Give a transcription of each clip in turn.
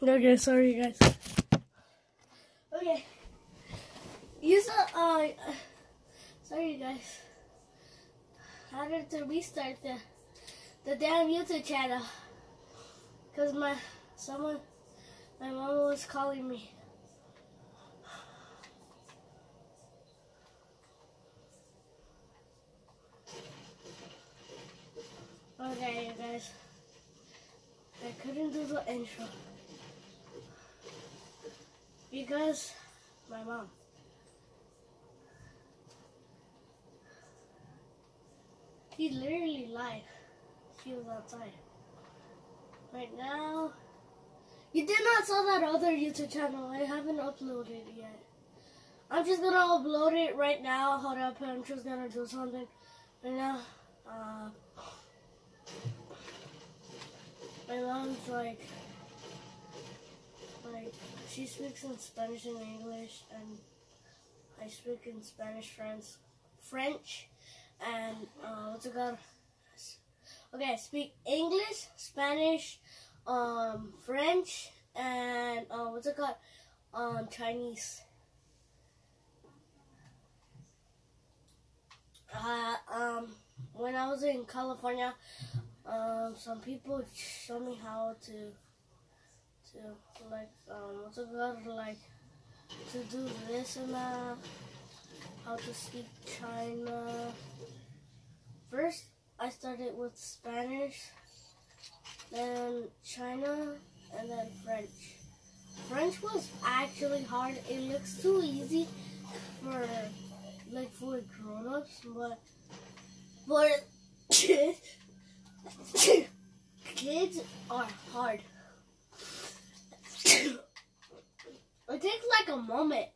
Okay, sorry guys. Okay. Use a uh, sorry guys. I had to restart the the damn YouTube channel. Cause my someone my mama was calling me. Okay, you guys. I couldn't do the intro because my mom. She literally lied. She was outside. Right now, you did not saw that other YouTube channel. I haven't uploaded yet. I'm just gonna upload it right now. Hold up, I'm just gonna do something right now. Uh, my mom's like, she speaks in Spanish and English, and I speak in Spanish, French, French, and uh, what's it called? Okay, I speak English, Spanish, um, French, and uh, what's it called? Um, Chinese. Uh, um, when I was in California, um, some people showed me how to, to like, um, it called, like, to do this and that, how to speak China. First, I started with Spanish, then China, and then French. French was actually hard. It looks too easy for like for grown-ups, but kids, kids are hard. it takes like a moment.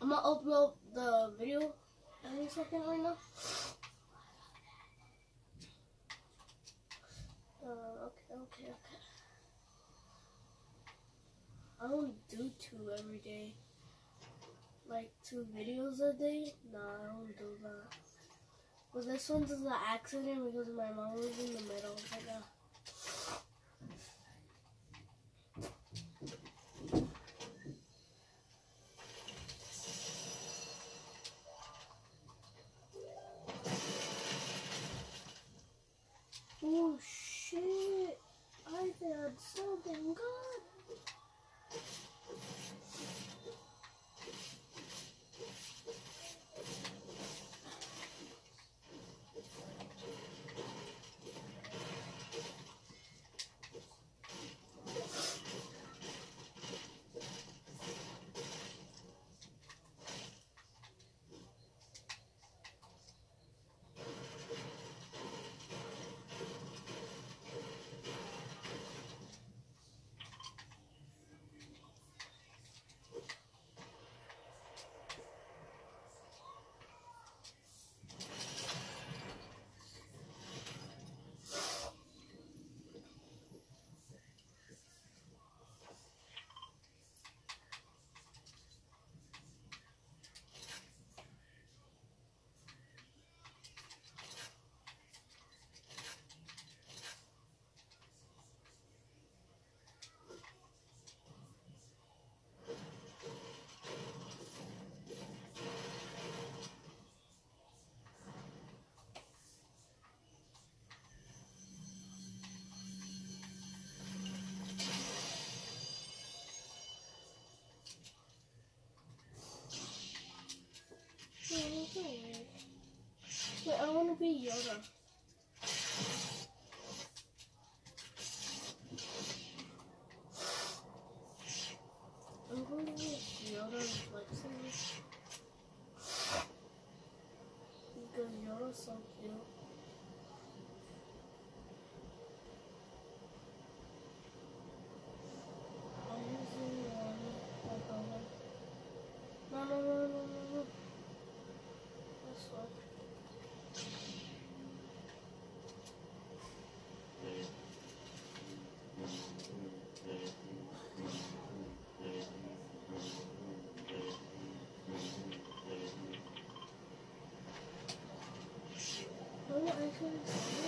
I'm gonna upload the video any second right now. Uh, okay, okay, okay. I don't do two every day. Like two videos a day? Nah, I don't do that. But this one's an accident because my mom was in the middle right now. Be Yoda. I'm going to be Yoda's lightsaber. Because Yoda's so cute. Jesus.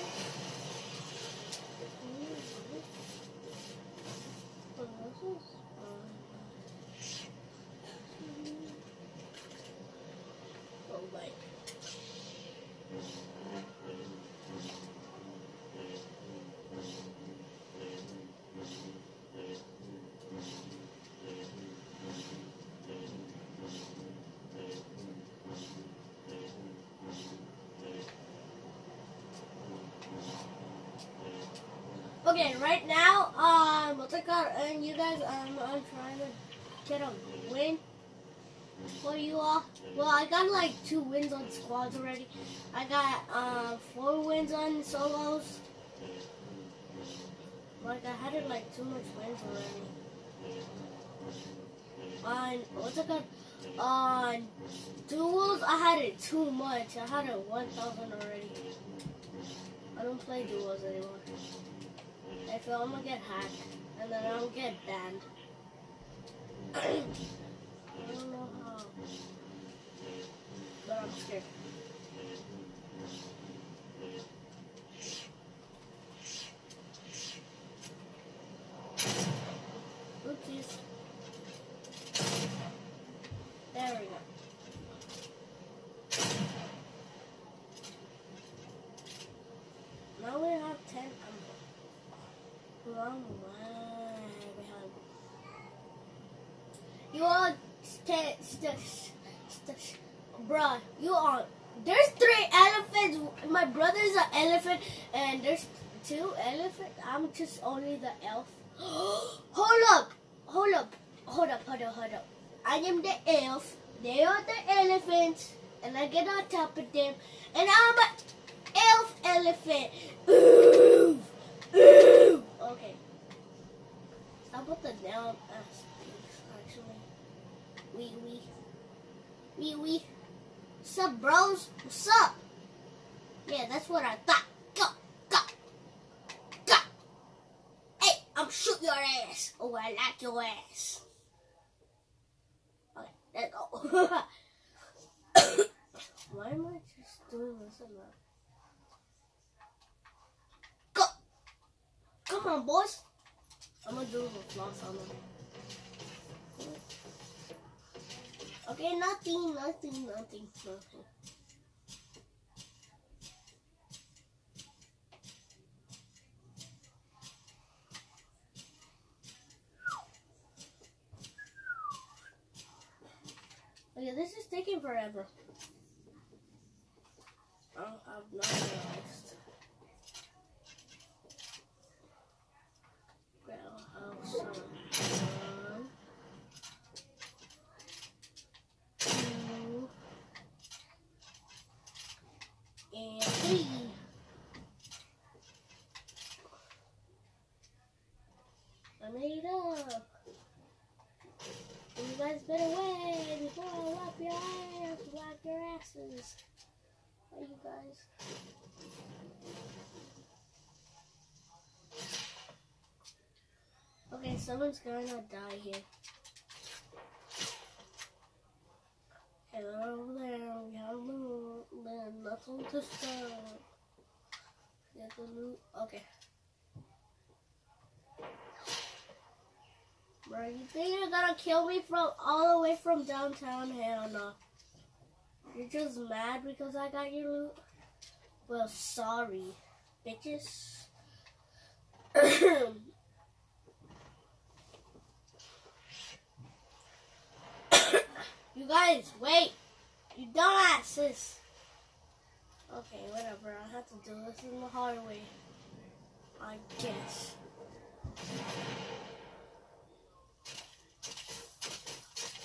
Okay, right now, um, what's it called? And you guys, um, I'm trying to get a win for you all. Well, I got like two wins on squads already. I got uh, four wins on solos. Like I had it like too much wins already. On what's it called? On duels, I had it too much. I had it 1,000 already. I don't play duels anymore. I feel I'm gonna get hacked, and then I'll get banned. I don't know how, but I'm scared. Oopsies. There we go. Now we have 10 I'm long way behind. You are st- st- st- bruh, you are there's three elephants. My brother's an elephant and there's two elephants. I'm just only the elf. hold up, hold up, hold up, hold up, hold up. I am the elf. They are the elephants, and I get on top of them, and I'm an elf elephant. Ooh, ooh. Okay. Stop with the down ass things, actually. Wee wee. Wee wee. What's up, bros? What's up? Yeah, that's what I thought. Go, go, go. Hey, I'm shoot your ass. Oh, I like your ass. Okay, let's go. Why am I just doing this and that? Go. Come on, boys. I'm gonna do a floss on them. Okay, nothing, nothing, nothing, nothing. Okay, this is taking forever. I have not realized. Well, I'll some one, two, and three. I made it up. You guys better wait before I whap your ass, whap your asses. Hey, you guys. Someone's gonna die here. Over there. We have loot. There's nothing to stop. Get the loot. Okay. Bro, you think you're gonna kill me from all the way from downtown? Hell no. You're just mad because I got your loot? Well, sorry, bitches. you guys, wait. You dumbasses. Okay, whatever. I have to do this in the hard way. I guess.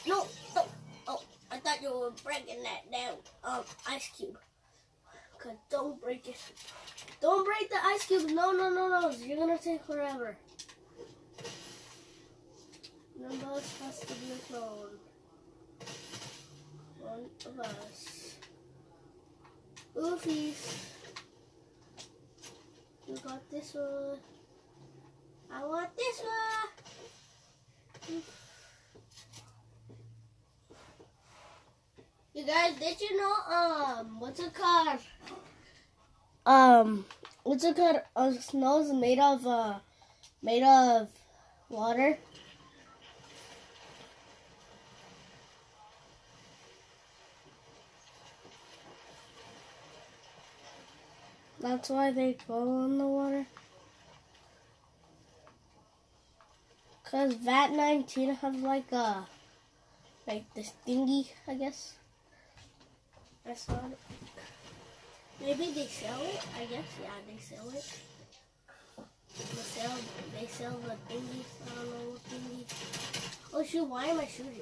No, no. Oh, I thought you were breaking that down. Um, ice cube. Cause don't break it. Don't break the ice cube. No, no, no, no. You're gonna take forever. Us has to be a clone. One of us. Oofies. You got this one. I want this one. You guys, did you know, um, what's it called? Um, what's it called? Uh, snow is made of, uh, made of water. That's why they go in the water. Cause VAT 19 has like a, like this thingy, I guess. I saw it. Maybe they sell it. I guess yeah, they sell it. the sell, they sell the thingies. I don't know what thingy. Oh shoot! Why am I shooting?